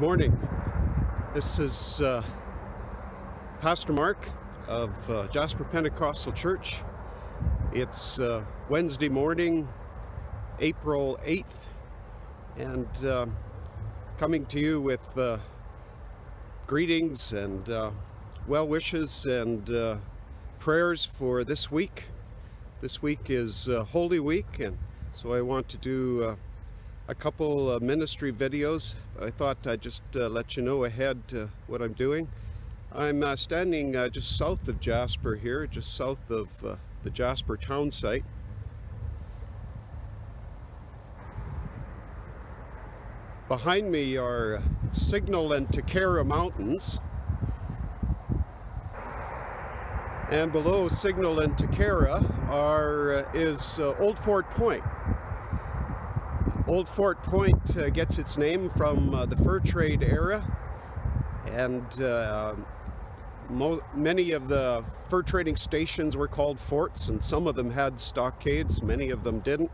Morning. This is uh, Pastor Mark of uh, Jasper Pentecostal Church. It's uh, Wednesday morning, April 8th, and uh, coming to you with uh, greetings and uh, well wishes and prayers for this week. This week is Holy Week, and so I want to do a couple uh, ministry videos. But I thought I'd just uh, let you know ahead uh, what I'm doing. I'm uh, standing uh, just south of Jasper here, just south of the Jasper town site. Behind me are Signal and Tekarra Mountains. And below Signal and Tekarra are, is Old Fort Point. Old Fort Point uh, gets its name from uh, the fur trade era and uh, many of the fur trading stations were called forts and some of them had stockades, many of them didn't.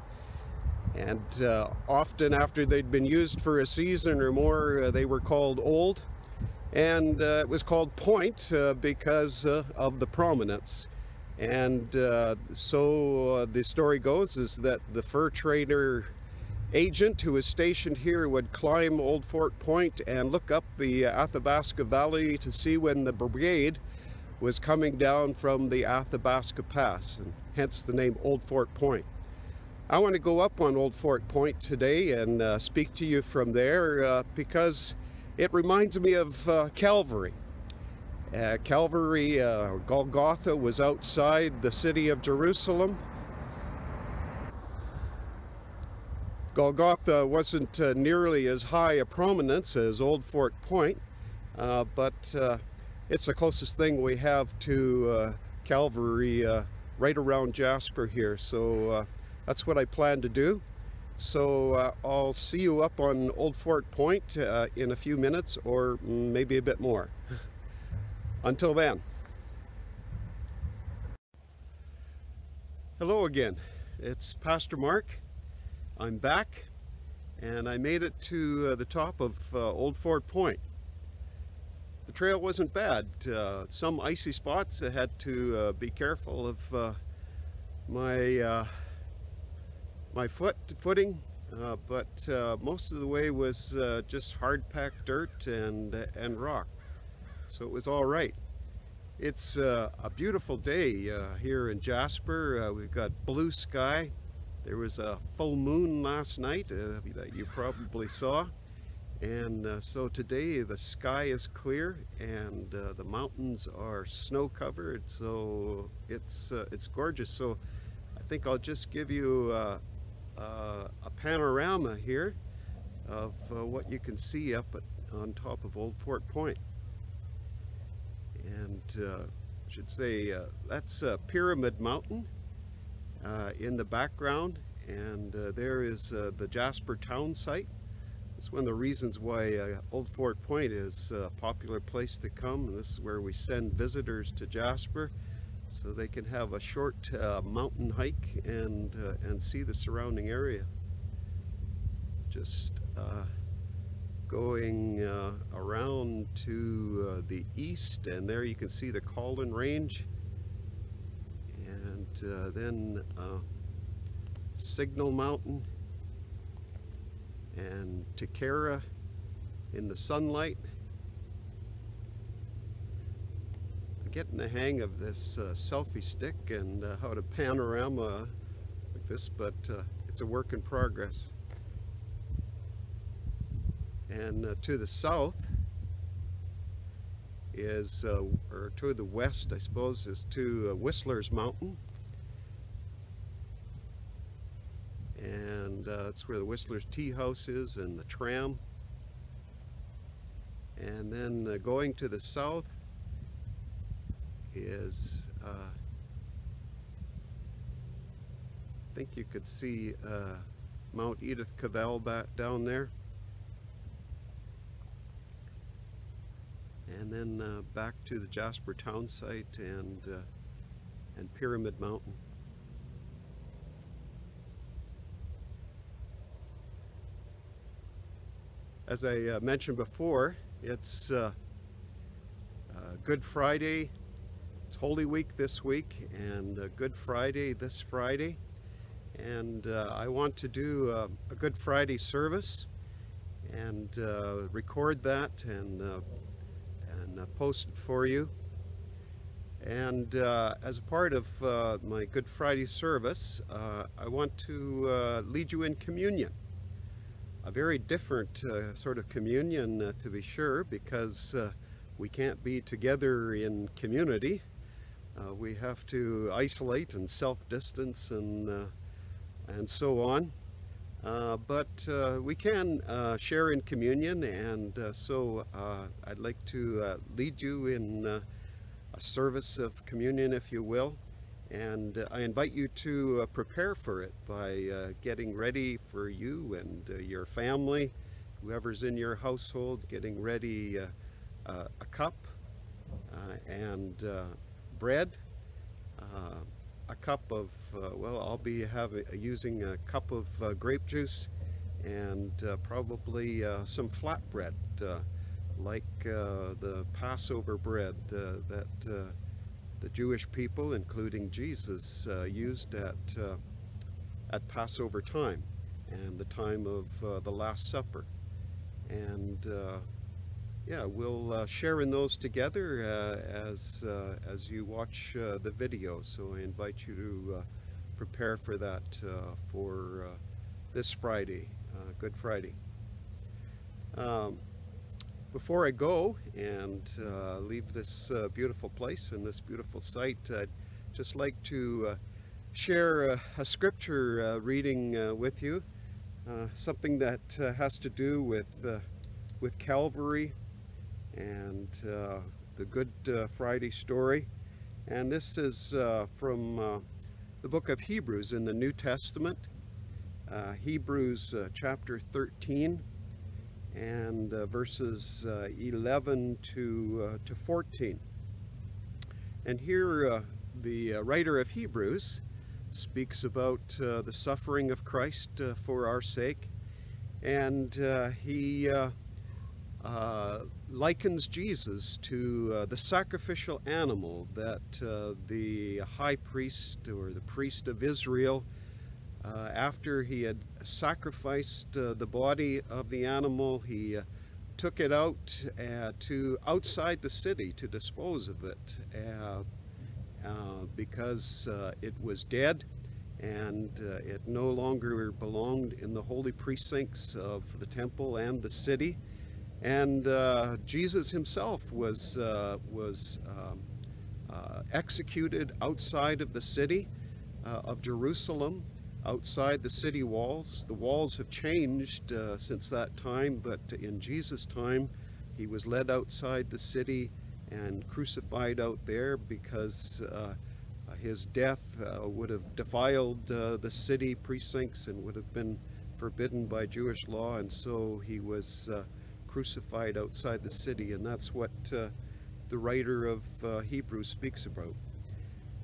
And uh, often after they'd been used for a season or more, uh, they were called old. And uh, it was called point because of the prominence. And so the story goes is that the fur trader agent who is stationed here would climb Old Fort Point and look up the Athabasca Valley to see when the brigade was coming down from the Athabasca Pass, and hence the name Old Fort Point. I want to go up on Old Fort Point today and uh, speak to you from there uh, because it reminds me of uh, Calvary. Uh, Calvary, uh, Golgotha, was outside the city of Jerusalem Golgotha wasn't uh, nearly as high a prominence as Old Fort Point, uh, but uh, it's the closest thing we have to uh, Calvary uh, right around Jasper here. So uh, that's what I plan to do. So I'll see you up on Old Fort Point in a few minutes or maybe a bit more. Until then. Hello again. It's Pastor Mark I'm back and I made it to uh, the top of uh, Old Fort Point. The trail wasn't bad. Uh, some icy spots I had to uh, be careful of uh, my uh, my foot footing, but most of the way was just hard packed dirt and and rock, so it was all right. It's a beautiful day here in Jasper. we've got blue sky. There was a full moon last night uh, that you probably saw. And uh, so today the sky is clear and uh, the mountains are snow covered. So it's, uh, it's gorgeous. So I think I'll just give you uh, uh, a panorama here of what you can see up at, on top of Old Fort Point. And I should say that's Pyramid Mountain in the background and uh, there is uh, the Jasper town site. It's one of the reasons why uh, Old Fort Point is a popular place to come. This is where we send visitors to Jasper so they can have a short uh, mountain hike and, uh, and see the surrounding area. Just going around to the east and there you can see the Colin Range uh, then uh, Signal Mountain and Tekarra in the sunlight. Getting the hang of this uh, selfie stick and uh, how to panorama like this, but uh, it's a work in progress. And uh, to the south is, or to the west I suppose, is to Whistler's Mountain. and uh, that's where the Whistler's Tea House is and the tram. And then uh, going to the south is, uh, I think you could see uh, Mount Edith Cavell back down there. And then uh, back to the Jasper town site and, uh, and Pyramid Mountain. As I uh, mentioned before, it's uh, uh, Good Friday. It's Holy Week this week and uh, Good Friday this Friday. And uh, I want to do a Good Friday service and record that and, and post it for you. And uh, as a part of uh, my Good Friday service, uh, I want to lead you in communion. A very different uh, sort of communion, uh, to be sure, because uh, we can't be together in community. Uh, we have to isolate and self-distance and, uh, and so on. Uh, but we can share in communion, and so I'd like to lead you in a service of communion, if you will. And uh, I invite you to uh, prepare for it by uh, getting ready for you and uh, your family, whoever's in your household, getting ready uh, a cup and bread, a cup of, well, I'll be using a cup of grape juice and probably some flatbread. Like uh, the Passover bread uh, that the Jewish people, including Jesus, uh, used at, uh, at Passover time and the time of uh, the Last Supper. And uh, yeah, we'll uh, share in those together uh, as, as you watch the video. So I invite you to prepare for that for this Friday, Good Friday. Um, before I go and uh, leave this uh, beautiful place and this beautiful site, I'd just like to uh, share a, a scripture uh, reading uh, with you, uh, something that has to do with, with Calvary and the Good Friday story. And this is from the book of Hebrews in the New Testament, Hebrews chapter 13 and uh, verses uh, 11 to, uh, to 14. And here uh, the uh, writer of Hebrews speaks about the suffering of Christ for our sake. And he likens Jesus to the sacrificial animal that the high priest or the priest of Israel uh, after he had sacrificed uh, the body of the animal, he uh, took it out uh, to outside the city to dispose of it uh, uh, because it was dead and it no longer belonged in the holy precincts of the temple and the city. And Jesus himself was, was um, executed outside of the city of Jerusalem outside the city walls. The walls have changed uh, since that time, but in Jesus' time, he was led outside the city and crucified out there because uh, his death uh, would have defiled uh, the city precincts and would have been forbidden by Jewish law, and so he was uh, crucified outside the city, and that's what uh, the writer of uh, Hebrews speaks about.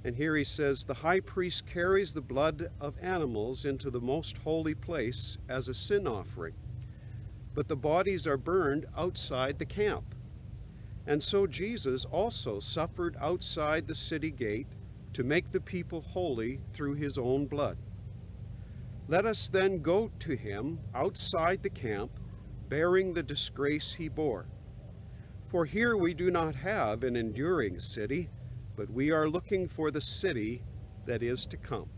And here he says, The high priest carries the blood of animals into the most holy place as a sin offering, but the bodies are burned outside the camp. And so Jesus also suffered outside the city gate to make the people holy through his own blood. Let us then go to him outside the camp, bearing the disgrace he bore. For here we do not have an enduring city but we are looking for the city that is to come.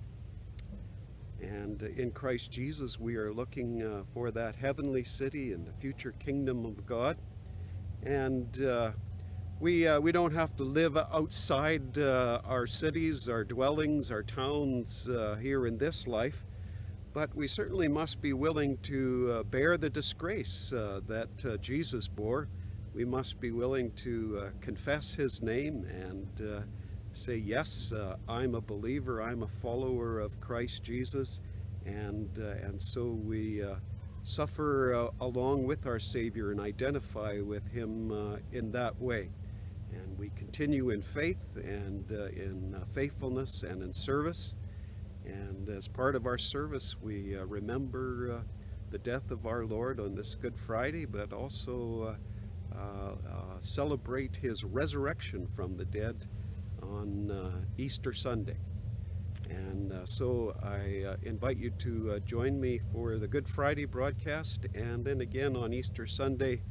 And in Christ Jesus, we are looking uh, for that heavenly city and the future kingdom of God. And uh, we, uh, we don't have to live outside uh, our cities, our dwellings, our towns uh, here in this life, but we certainly must be willing to uh, bear the disgrace that Jesus bore we must be willing to uh, confess his name and uh, say, Yes, uh, I'm a believer, I'm a follower of Christ Jesus. And, uh, and so we uh, suffer uh, along with our Savior and identify with him in that way. And we continue in faith and in faithfulness and in service. And as part of our service, we remember the death of our Lord on this Good Friday, but also celebrate his resurrection from the dead on Easter Sunday. And uh, so I uh, invite you to uh, join me for the Good Friday broadcast and then again on Easter Sunday,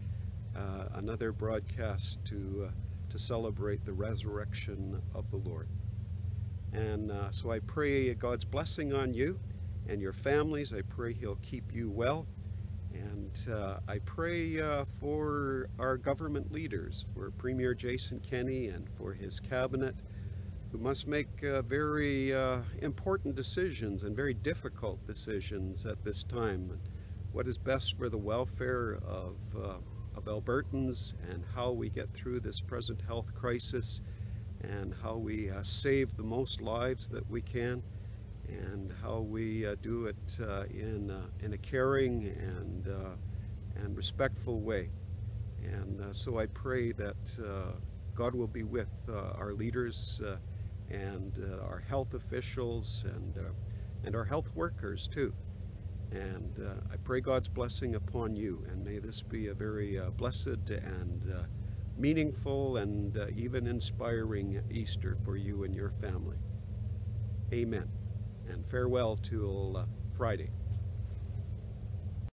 another broadcast to, to celebrate the resurrection of the Lord. And so I pray God's blessing on you and your families. I pray He'll keep you well. And uh, I pray uh, for our government leaders, for Premier Jason Kenney and for his cabinet, who must make uh, very uh, important decisions and very difficult decisions at this time. What is best for the welfare of, uh, of Albertans and how we get through this present health crisis and how we uh, save the most lives that we can and how we uh, do it uh, in, in a caring and, and respectful way. And so I pray that God will be with our leaders and uh, our health officials and, uh, and our health workers too. And uh, I pray God's blessing upon you, and may this be a very uh, blessed and uh, meaningful and uh, even inspiring Easter for you and your family. Amen. And farewell till uh, Friday.